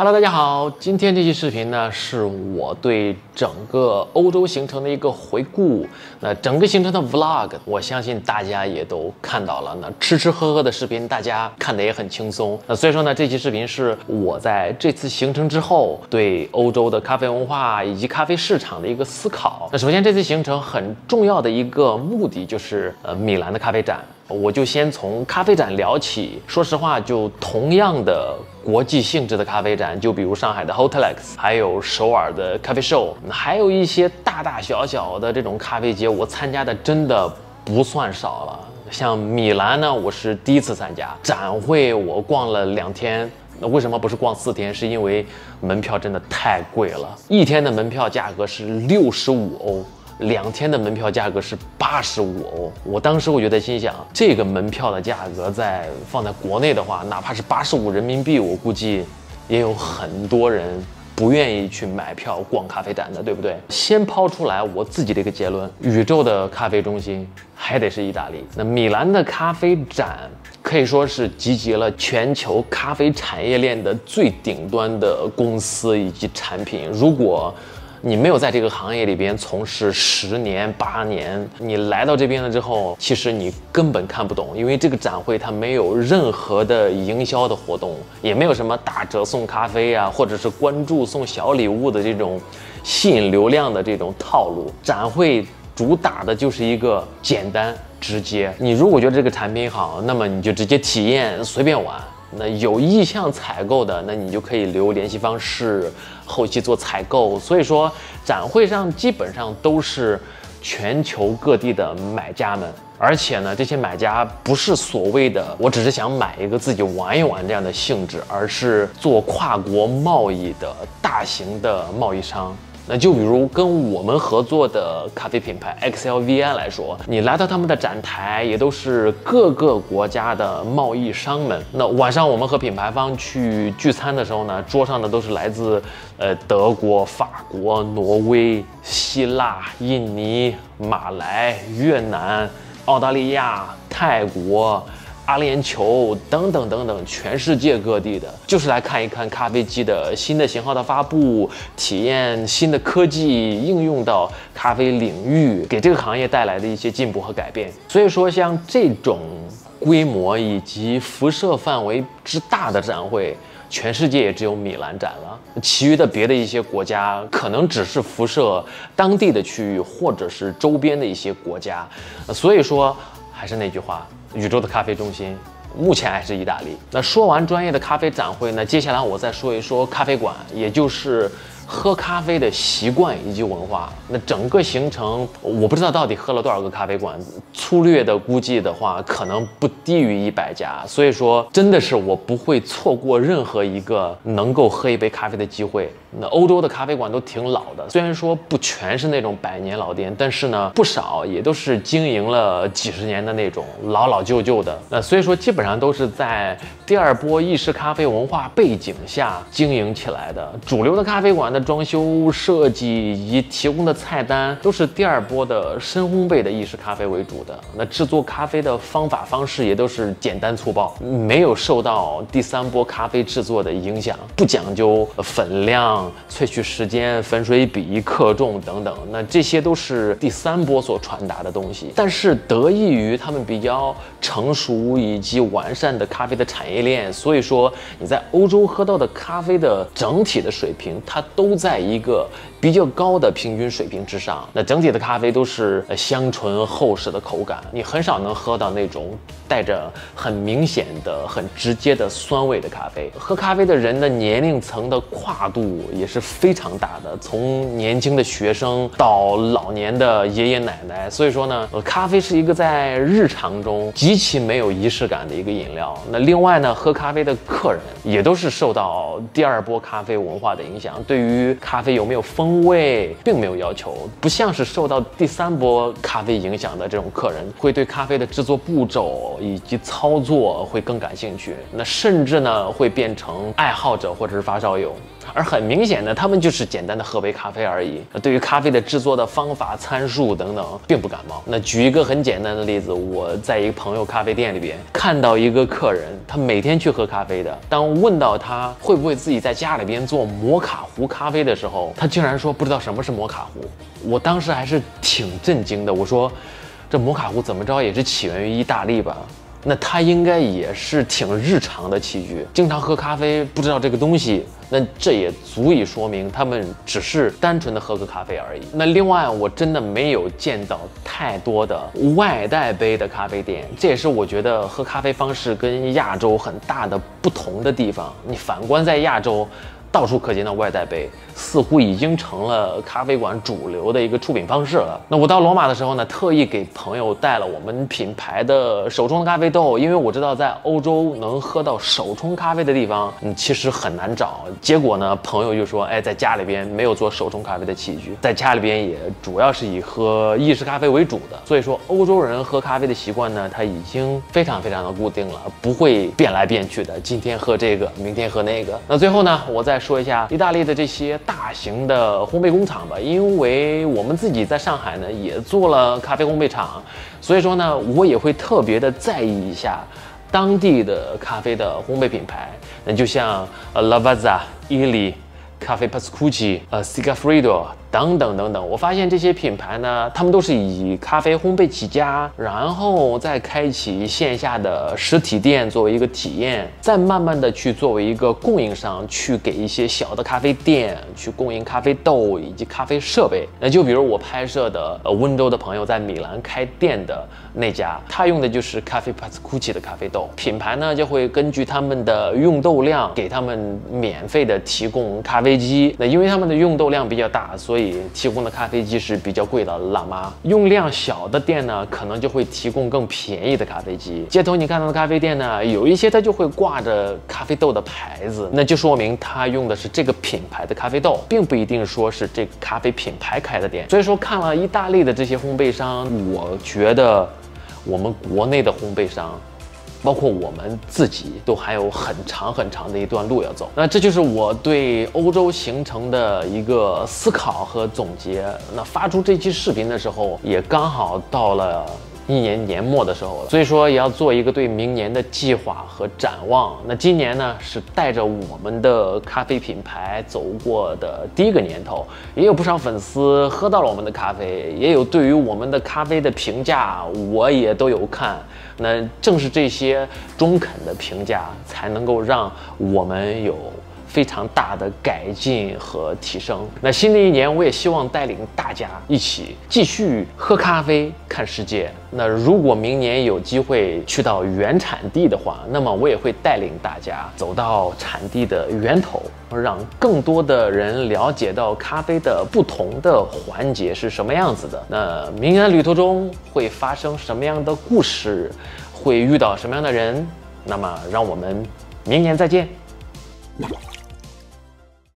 Hello，大家好，今天这期视频呢，是我对整个欧洲行程的一个回顾。那整个行程的 Vlog，我相信大家也都看到了。那吃吃喝喝的视频，大家看的也很轻松。那所以说呢，这期视频是我在这次行程之后对欧洲的咖啡文化以及咖啡市场的一个思考。那首先，这次行程很重要的一个目的就是呃米兰的咖啡展。我就先从咖啡展聊起。说实话，就同样的国际性质的咖啡展，就比如上海的 Hotelex，还有首尔的 Coffee Show，还有一些大大小小的这种咖啡节，我参加的真的不算少了。像米兰呢，我是第一次参加展会，我逛了两天。那为什么不是逛四天？是因为门票真的太贵了，一天的门票价格是六十五欧。两天的门票价格是八十五欧，我当时我就在心想，这个门票的价格在放在国内的话，哪怕是八十五人民币，我估计也有很多人不愿意去买票逛咖啡展的，对不对？先抛出来我自己的一个结论：宇宙的咖啡中心还得是意大利。那米兰的咖啡展可以说是集结了全球咖啡产业链的最顶端的公司以及产品。如果你没有在这个行业里边从事十年八年，你来到这边了之后，其实你根本看不懂，因为这个展会它没有任何的营销的活动，也没有什么打折送咖啡啊，或者是关注送小礼物的这种吸引流量的这种套路。展会主打的就是一个简单直接。你如果觉得这个产品好，那么你就直接体验，随便玩。那有意向采购的，那你就可以留联系方式，后期做采购。所以说，展会上基本上都是全球各地的买家们，而且呢，这些买家不是所谓的我只是想买一个自己玩一玩这样的性质，而是做跨国贸易的大型的贸易商。那就比如跟我们合作的咖啡品牌 XLVI 来说，你来到他们的展台，也都是各个国家的贸易商们。那晚上我们和品牌方去聚餐的时候呢，桌上的都是来自呃德国、法国、挪威、希腊、印尼、马来、越南、澳大利亚、泰国。阿联酋等等等等，全世界各地的，就是来看一看咖啡机的新的型号的发布，体验新的科技应用到咖啡领域，给这个行业带来的一些进步和改变。所以说，像这种规模以及辐射范围之大的展会，全世界也只有米兰展了，其余的别的一些国家可能只是辐射当地的区域或者是周边的一些国家。所以说，还是那句话。宇宙的咖啡中心，目前还是意大利。那说完专业的咖啡展会呢，接下来我再说一说咖啡馆，也就是。喝咖啡的习惯以及文化，那整个行程我不知道到底喝了多少个咖啡馆，粗略的估计的话，可能不低于一百家。所以说，真的是我不会错过任何一个能够喝一杯咖啡的机会。那欧洲的咖啡馆都挺老的，虽然说不全是那种百年老店，但是呢，不少也都是经营了几十年的那种老老旧旧的。那所以说，基本上都是在第二波意式咖啡文化背景下经营起来的。主流的咖啡馆的。装修设计以及提供的菜单都是第二波的深烘焙的意式咖啡为主的，那制作咖啡的方法方式也都是简单粗暴，没有受到第三波咖啡制作的影响，不讲究粉量、萃取时间、粉水比、克重等等，那这些都是第三波所传达的东西。但是得益于他们比较成熟以及完善的咖啡的产业链，所以说你在欧洲喝到的咖啡的整体的水平，它都。都在一个比较高的平均水平之上，那整体的咖啡都是香醇厚实的口感，你很少能喝到那种带着很明显的、很直接的酸味的咖啡。喝咖啡的人的年龄层的跨度也是非常大的，从年轻的学生到老年的爷爷奶奶。所以说呢，咖啡是一个在日常中极其没有仪式感的一个饮料。那另外呢，喝咖啡的客人也都是受到第二波咖啡文化的影响，对于咖啡有没有风风味并没有要求，不像是受到第三波咖啡影响的这种客人，会对咖啡的制作步骤以及操作会更感兴趣。那甚至呢，会变成爱好者或者是发烧友。而很明显的，他们就是简单的喝杯咖啡而已。对于咖啡的制作的方法、参数等等，并不感冒。那举一个很简单的例子，我在一个朋友咖啡店里边看到一个客人，他每天去喝咖啡的。当问到他会不会自己在家里边做摩卡壶咖啡的时候，他竟然说不知道什么是摩卡壶。我当时还是挺震惊的。我说，这摩卡壶怎么着也是起源于意大利吧？那它应该也是挺日常的器具，经常喝咖啡不知道这个东西，那这也足以说明他们只是单纯的喝个咖啡而已。那另外，我真的没有见到太多的外带杯的咖啡店，这也是我觉得喝咖啡方式跟亚洲很大的不同的地方。你反观在亚洲。到处可见的外带杯，似乎已经成了咖啡馆主流的一个出品方式了。那我到罗马的时候呢，特意给朋友带了我们品牌的手冲咖啡豆，因为我知道在欧洲能喝到手冲咖啡的地方，嗯，其实很难找。结果呢，朋友就说，哎，在家里边没有做手冲咖啡的器具，在家里边也主要是以喝意式咖啡为主的。所以说，欧洲人喝咖啡的习惯呢，他已经非常非常的固定了，不会变来变去的。今天喝这个，明天喝那个。那最后呢，我再。说一下意大利的这些大型的烘焙工厂吧，因为我们自己在上海呢也做了咖啡烘焙厂，所以说呢我也会特别的在意一下当地的咖啡的烘焙品牌，那就像呃 Lavazza、伊利、咖啡 Pascucci、呃 Sigafredo。等等等等，我发现这些品牌呢，他们都是以咖啡烘焙起家，然后再开启线下的实体店作为一个体验，再慢慢的去作为一个供应商，去给一些小的咖啡店去供应咖啡豆以及咖啡设备。那就比如我拍摄的呃温州的朋友在米兰开店的那家，他用的就是咖啡 Pascucci 的咖啡豆，品牌呢就会根据他们的用豆量给他们免费的提供咖啡机。那因为他们的用豆量比较大，所以提供的咖啡机是比较贵的，辣妈用量小的店呢，可能就会提供更便宜的咖啡机。街头你看到的咖啡店呢，有一些它就会挂着咖啡豆的牌子，那就说明它用的是这个品牌的咖啡豆，并不一定说是这个咖啡品牌开的店。所以说看了意大利的这些烘焙商，我觉得我们国内的烘焙商。包括我们自己都还有很长很长的一段路要走，那这就是我对欧洲行程的一个思考和总结。那发出这期视频的时候，也刚好到了。一年年末的时候了，所以说也要做一个对明年的计划和展望。那今年呢是带着我们的咖啡品牌走过的第一个年头，也有不少粉丝喝到了我们的咖啡，也有对于我们的咖啡的评价，我也都有看。那正是这些中肯的评价，才能够让我们有。非常大的改进和提升。那新的一年，我也希望带领大家一起继续喝咖啡、看世界。那如果明年有机会去到原产地的话，那么我也会带领大家走到产地的源头，让更多的人了解到咖啡的不同的环节是什么样子的。那明年旅途中会发生什么样的故事，会遇到什么样的人？那么让我们明年再见。